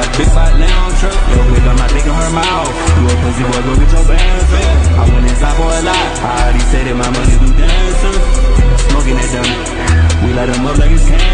got a big fat lay on trip. Yo, we got my dick in her mouth. You a pussy boy, go get your band fit. I went inside for a lot. I already said that my money do dancers. Smoking that dummy. We light them up like it's candy.